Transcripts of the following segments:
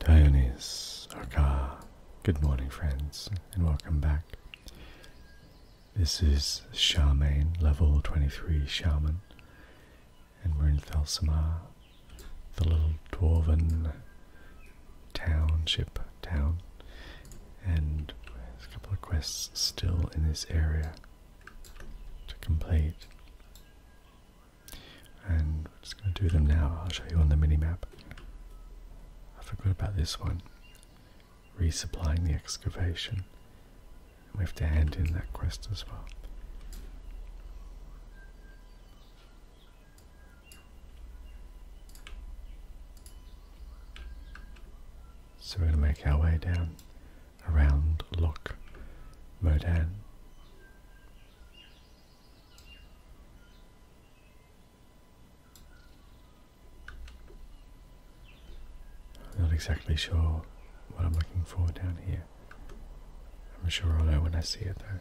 Dionys Arca. Good morning, friends, and welcome back. This is Charmaine, level 23 Shaman, and we're in Thelsamar, the little dwarven township town, and there's a couple of quests still in this area to complete. And we're just going to do them now. I'll show you on the minimap. I forgot about this one. Resupplying the excavation. We have to hand in that quest as well. So we're going to make our way down around Loch Modan. Exactly sure what I'm looking for down here. I'm sure I'll know when I see it though.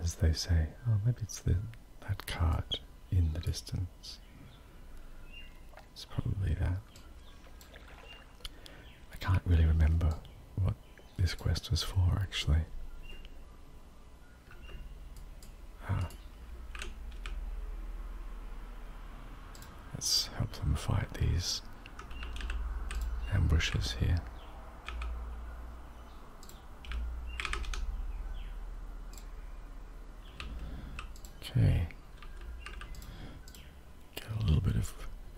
As they say, oh maybe it's the that cart in the distance. It's probably that. I can't really remember what this quest was for actually. Ah. Let's help them fight these ambushes here. Okay. Get a little bit of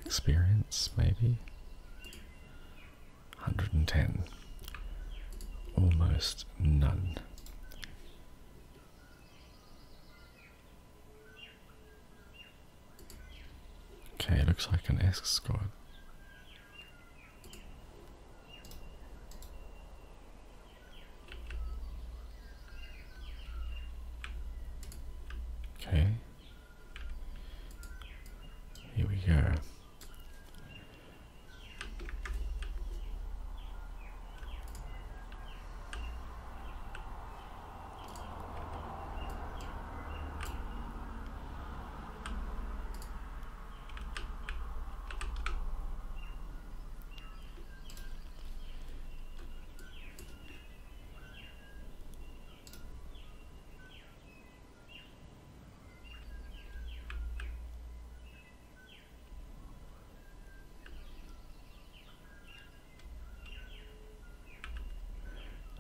experience, maybe. 110. Almost none. Okay, looks like an S squad. Okay. Here we go.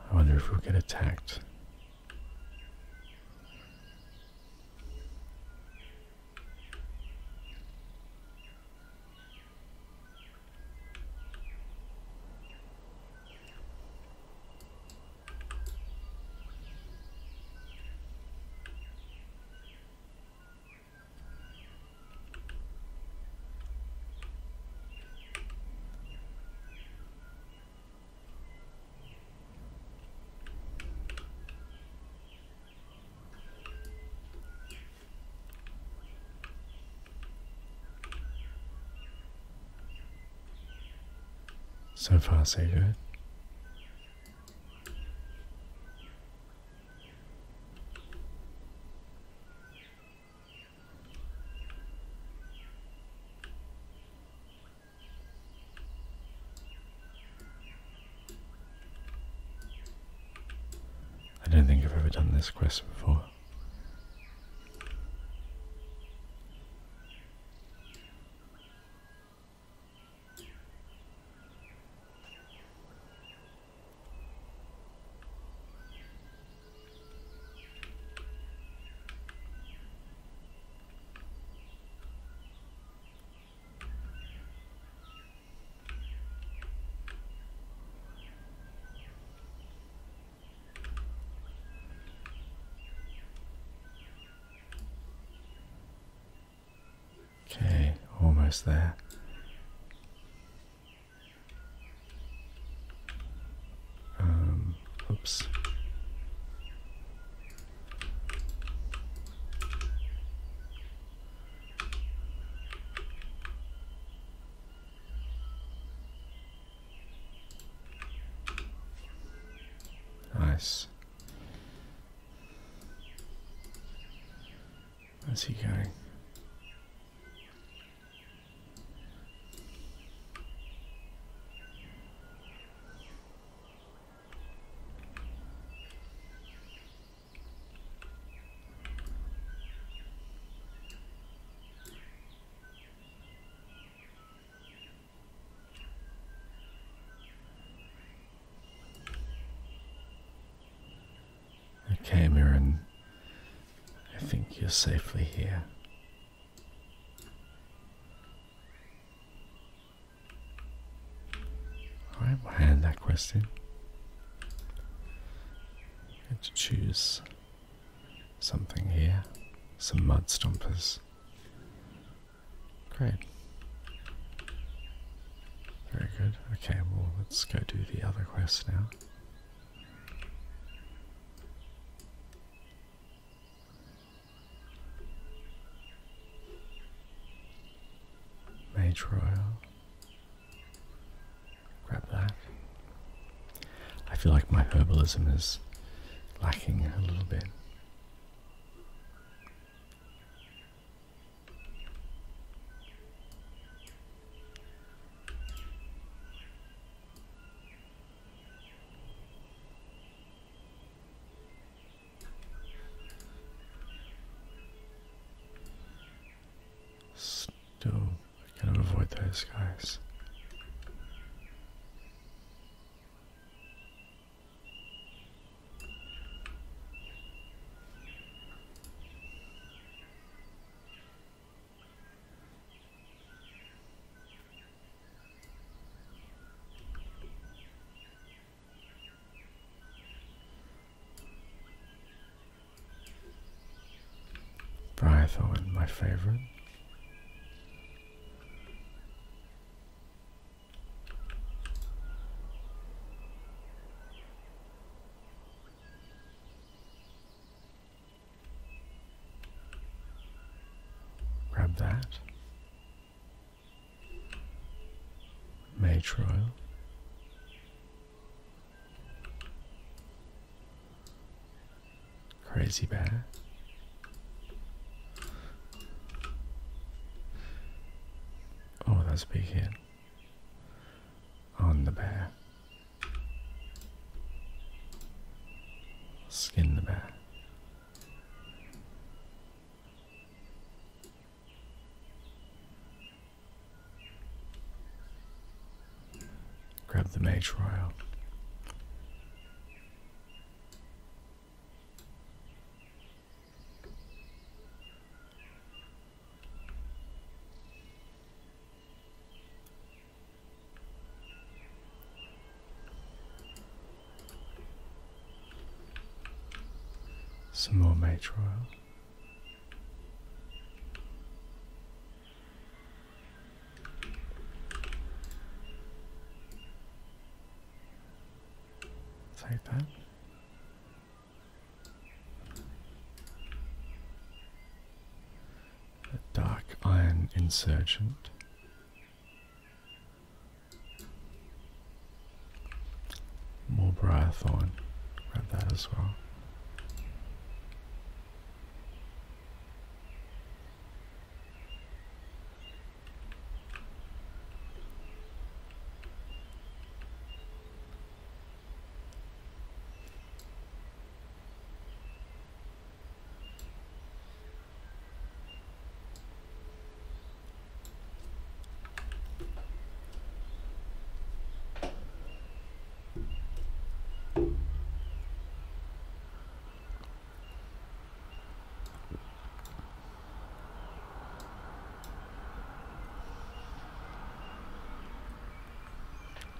I wonder if we'll get attacked. So far, so good. Almost there. Um, oops. Nice. Where's he going? Okay, Miran. I think you're safely here. Alright, we'll hand that question. Get to choose something here. Some mud stompers. Great. Very good. Okay, well, let's go do the other quest now. Royal. Grab that. I feel like my herbalism is lacking a little bit. Briarthorn, my favorite. Grab that. Mageroyal. Crazy Bear. Oh, that's a big hit. On the bear. Skin the bear. Grab the mageroyal. Some more mageroyal. Take that. A dark iron insurgent. More Briarthorn. Grab that as well.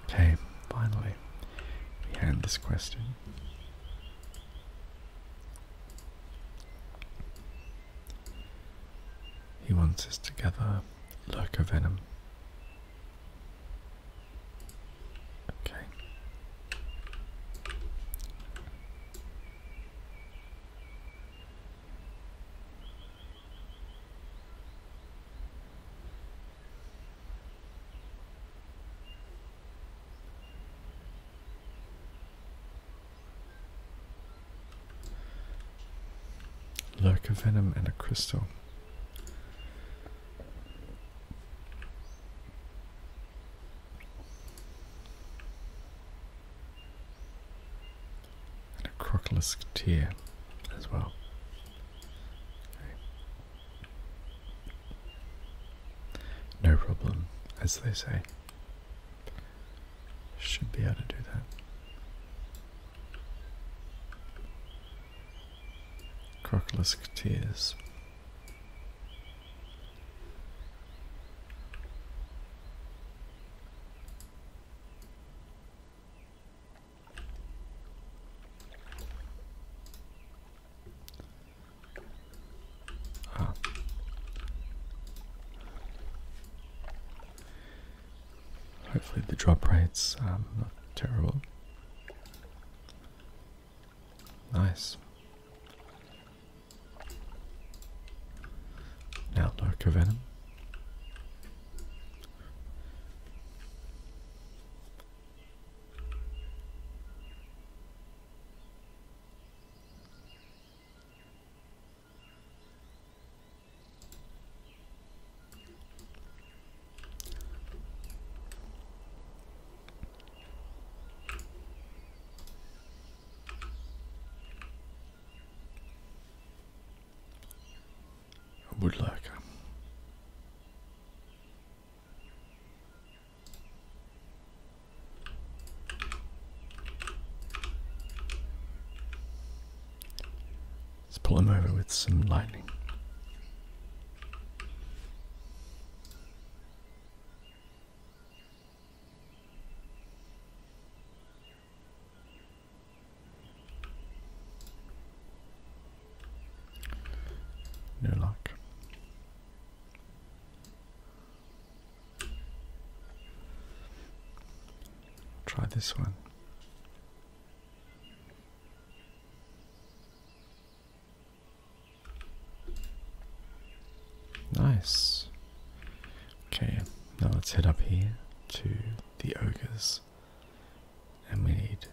Okay, finally, we hand this question. He wants us to gather lurker venom. Okay. Lurker venom and a crystal. And a crocolisk tear as well. Okay. No problem, as they say. Should be able to do that. Crocolisk tears. Ah. Hopefully the drop rates um not terrible. Nice. Now Lurker Venom. Wood Lurker. Let's pull him over with some lightning. No luck. Try this one. Nice. Okay, now let's head up here to the ogres. And we need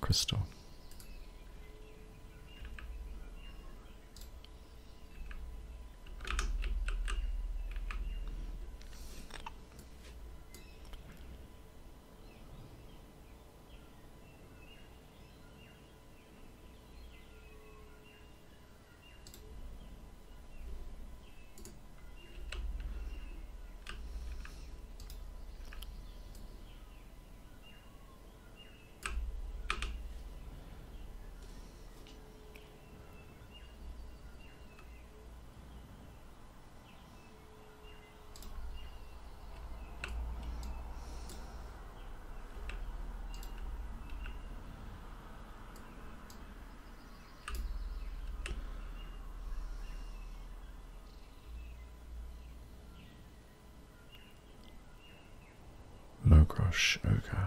crystal. Mogrosh Ogre.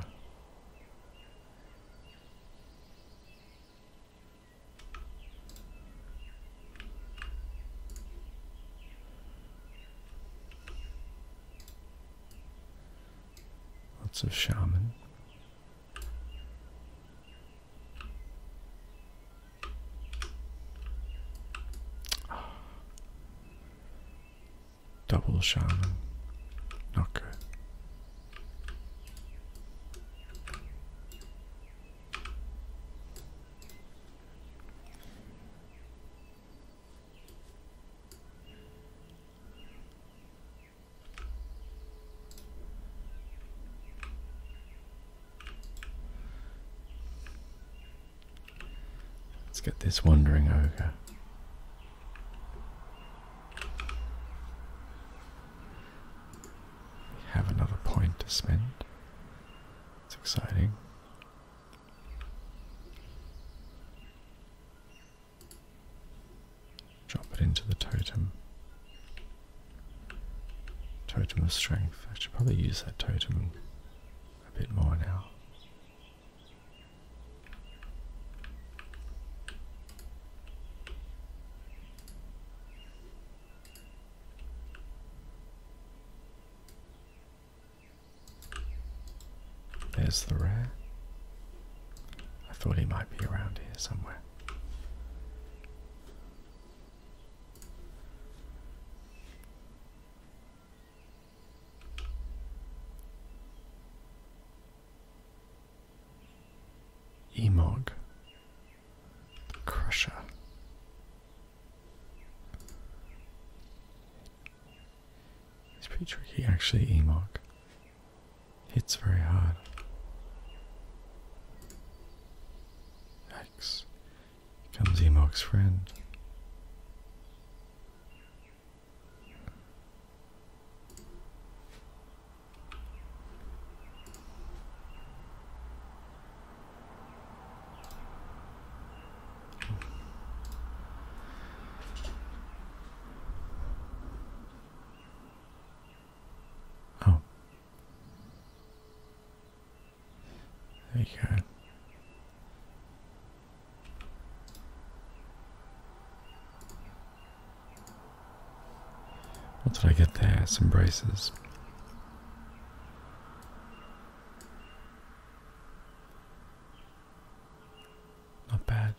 Lots of shaman. Double shaman. Not good. Let's get this wandering ogre. We have another point to spend. It's exciting. Drop it into the totem. Totem of strength. I should probably use that totem a bit more now. There's the rare. I thought he might be around here somewhere. Emogg. Crusher. It's pretty tricky actually, Emogg. Hits very hard. friend. Oh. There you go. Did I get there? Some braces. Not bad.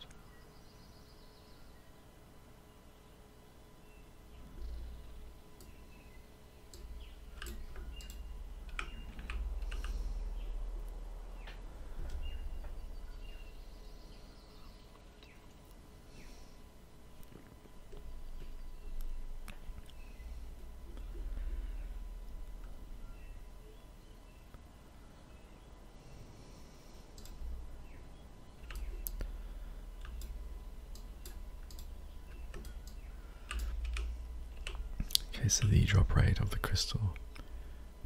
So the drop rate of the crystal,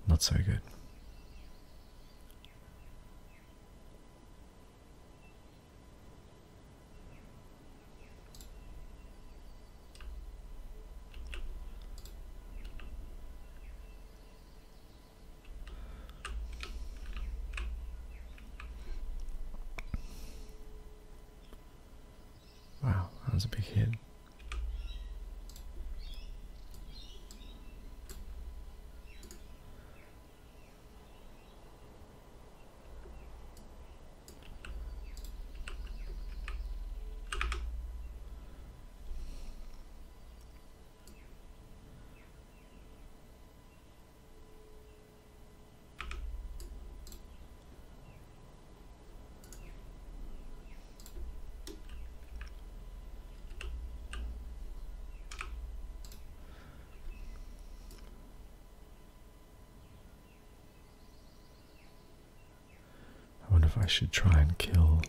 not so good. Wow, that was a big hit. If I should try and kill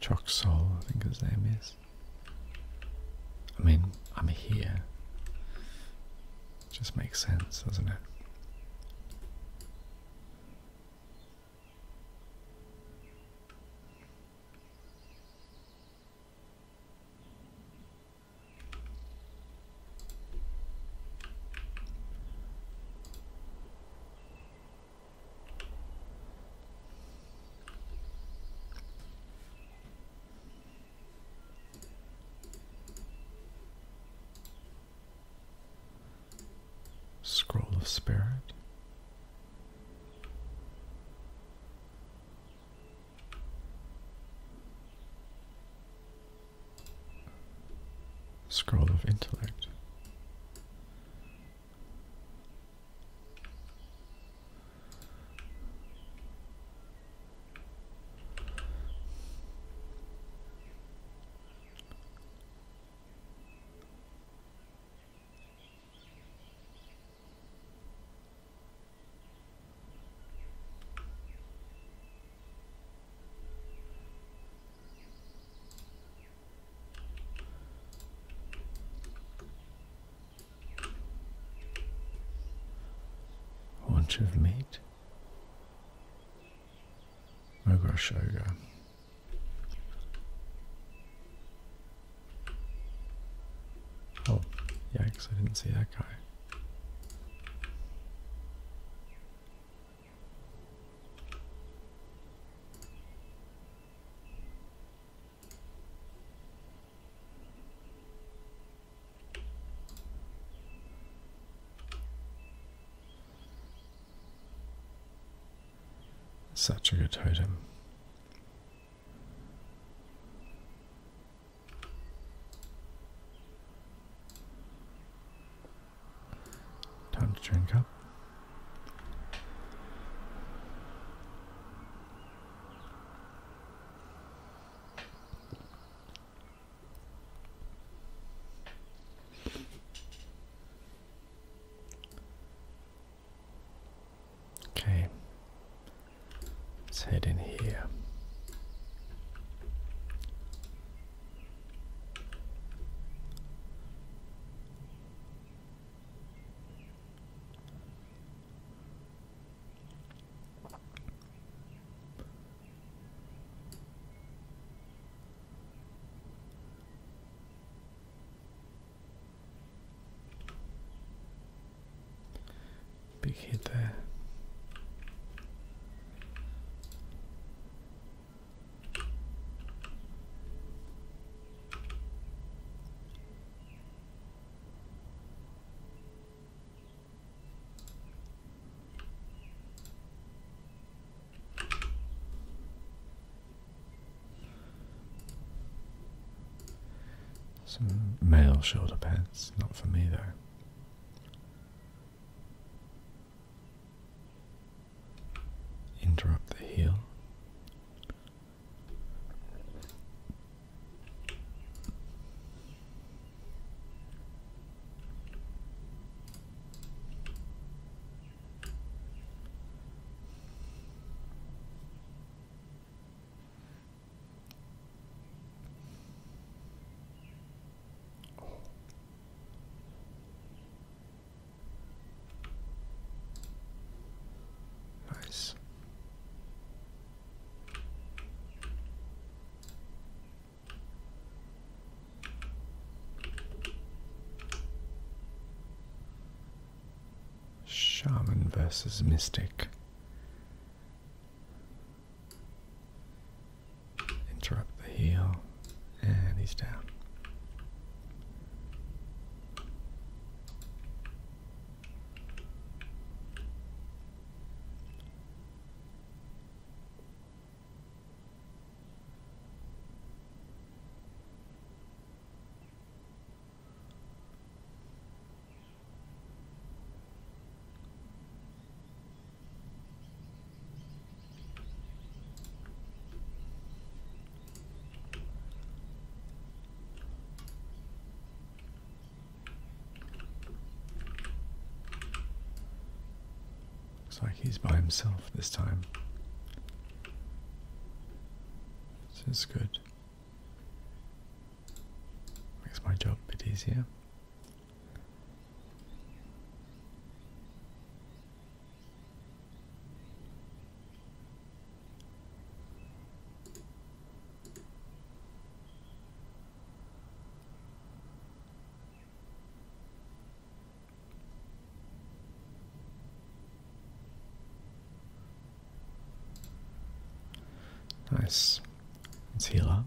Choc I think his name is. I mean, I'm here. just makes sense, doesn't it? Scroll of Spirit. Scroll of Intellect. Haunch of meat. Mogoshoga. Oh, yikes, I didn't see that guy. Such a good totem. Time to drink up. Okay. Let's head in here. Big hit there. Some mail shoulder pads, not for me though. Interrupt the heal. Nice. Shaman versus Mystic. Interrupt the heal, and he's down. Like he's by himself this time. This is good. Makes my job a bit easier. Nice. Let's heal up.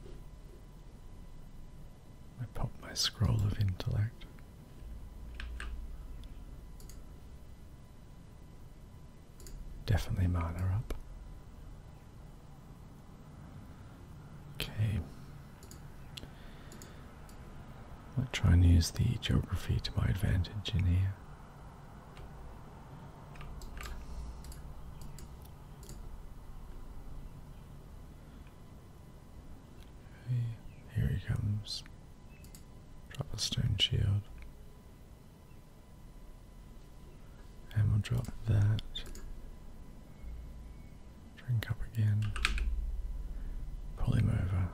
I pop my scroll of intellect. Definitely mana up. Okay. I'll try and use the geography to my advantage in here. Here he comes. Drop a stone shield. And we'll drop that. Drink up again. Pull him over.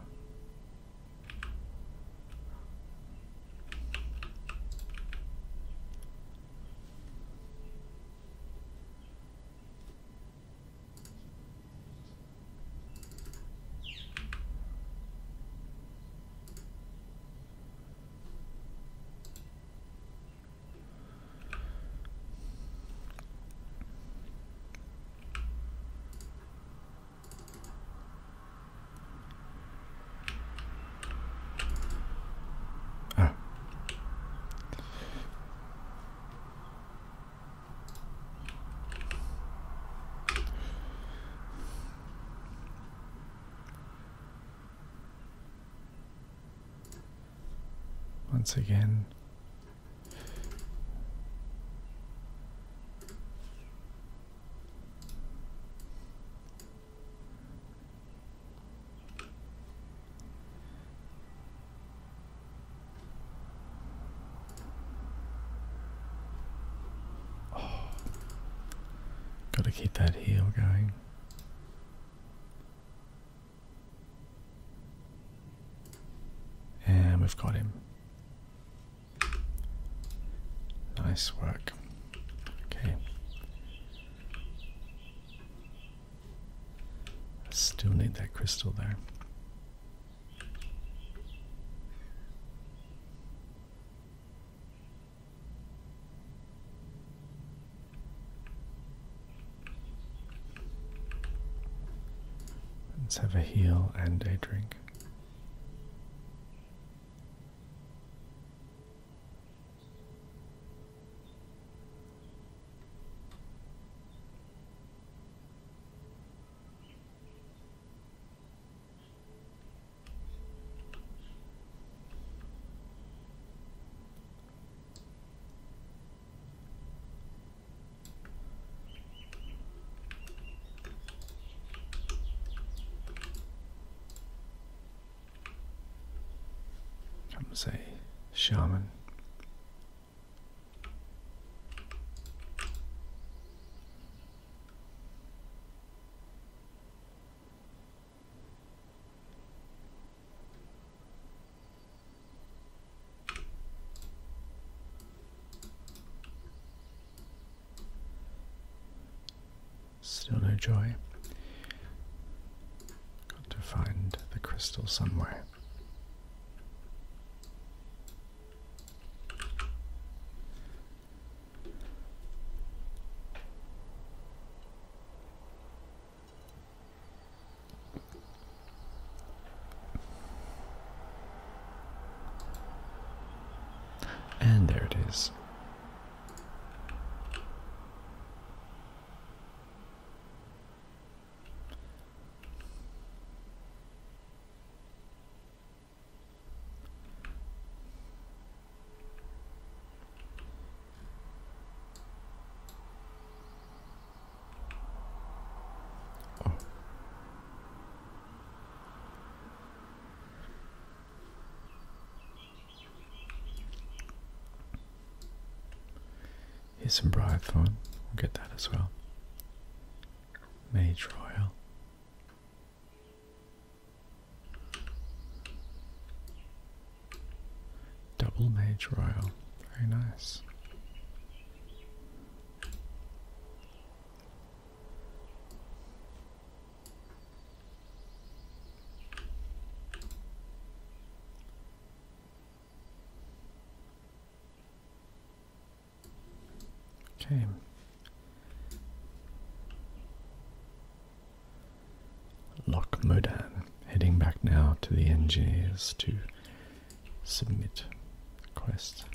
Ah. Once again, got to keep that heal going. And we've got him. Work. Okay. Still need that crystal there. Let's have a heal and a drink. as a shaman. Still no joy. Got to find the crystal somewhere. And there it is. Some Briarthorn. We'll get that as well. Mageroyal. Double Mageroyal. Very nice. Okay. Loch Modan, heading back now to the engineers to submit quest.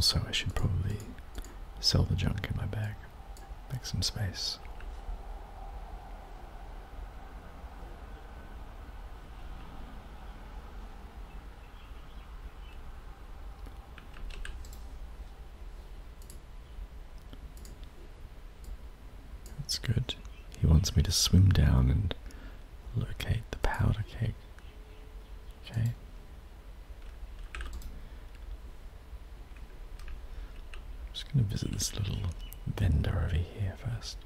Also, I should probably sell the junk in my bag, make some space. That's good. He wants me to swim down and locate the powder keg. Okay. I'm just going to visit this little vendor over here first.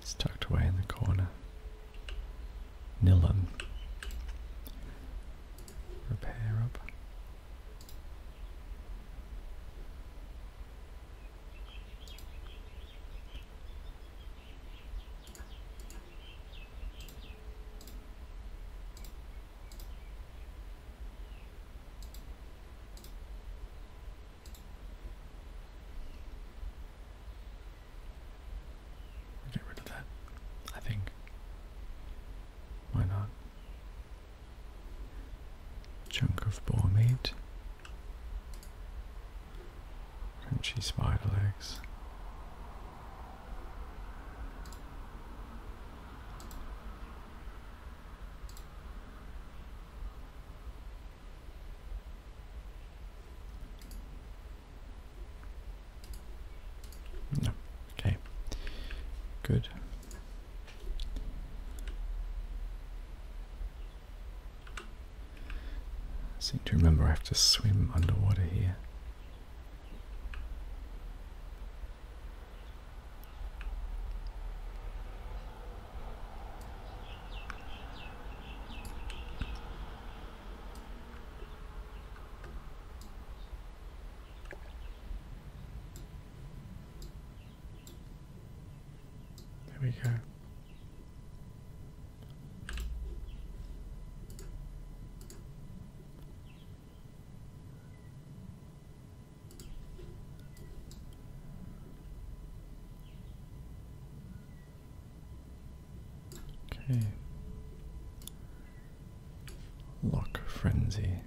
It's tucked away in the corner. Nillan. Repair up. Get rid of that, I think. Why not? Chunk of boar meat. Spider legs. No. Okay. Good. I seem to remember I have to swim underwater here. There we go. Okay. Loch Frenzy.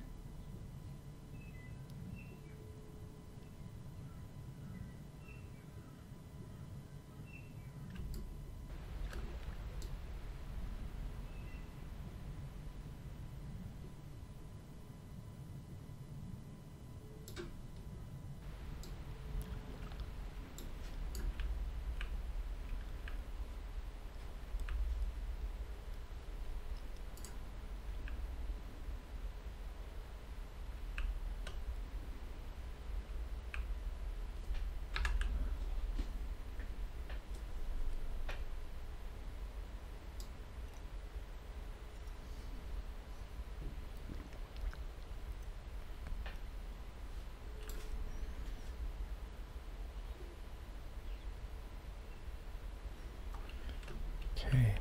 Okay.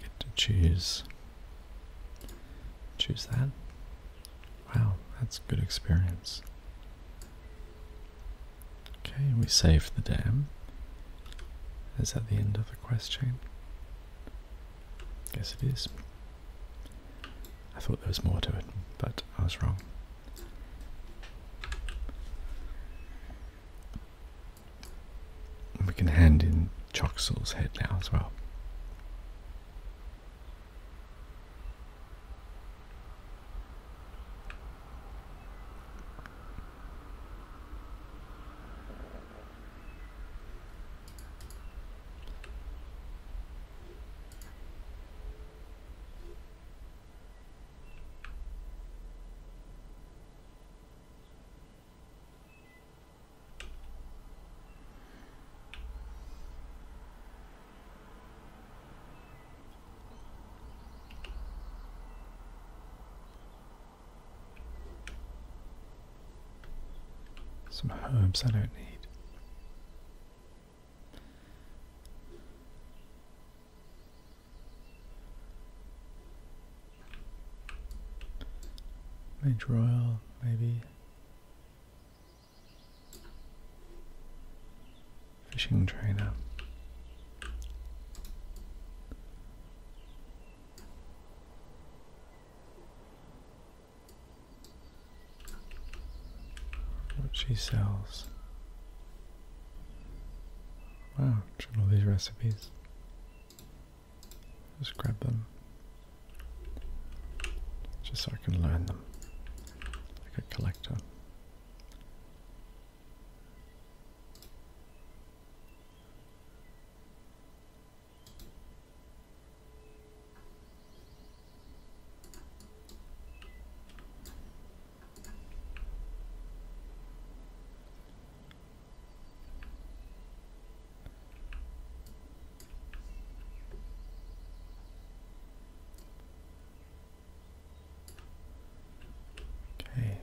Get to choose. Choose that. Wow, that's a good experience. Okay, we saved the dam. Is that the end of the quest chain? Guess it is. I thought there was more to it, but I was wrong. we can hand in Chok'sul's head now as well. Some herbs I don't need. Major oil, maybe. Sells. Wow, check all these recipes. Just grab them. Just so I can learn them. Like a collector. Okay.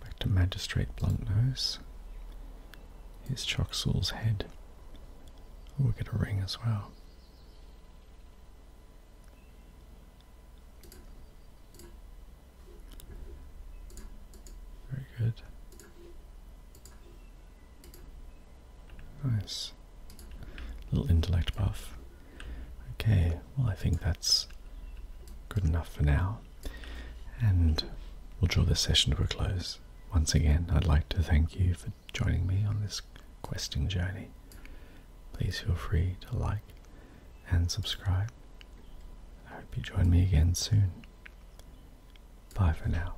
Back to Magistrate Bluntnose. Here's Chok'sul's head. We'll get a ring as well. Very good. Nice. Little intellect buff. Okay, well, I think that's good enough for now. And we'll draw this session to a close. Once again, I'd like to thank you for joining me on this questing journey. Please feel free to like and subscribe. I hope you join me again soon. Bye for now.